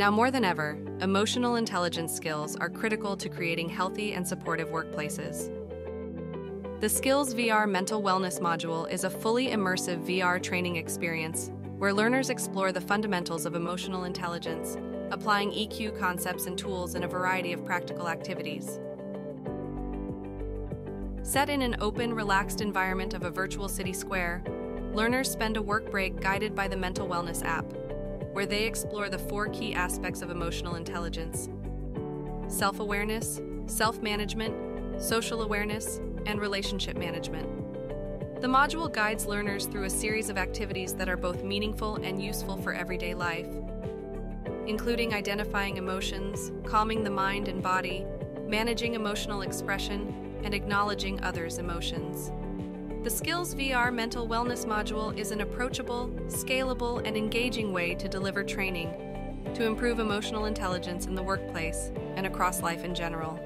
Now more than ever, emotional intelligence skills are critical to creating healthy and supportive workplaces. The Skills VR Mental Wellness module is a fully immersive VR training experience where learners explore the fundamentals of emotional intelligence, applying EQ concepts and tools in a variety of practical activities. Set in an open, relaxed environment of a virtual city square, learners spend a work break guided by the Mental Wellness app, where they explore the four key aspects of emotional intelligence self awareness, self management, social awareness, and relationship management. The module guides learners through a series of activities that are both meaningful and useful for everyday life, including identifying emotions, calming the mind and body, managing emotional expression, and acknowledging others' emotions. The Skills VR Mental Wellness module is an approachable, scalable, and engaging way to deliver training to improve emotional intelligence in the workplace and across life in general.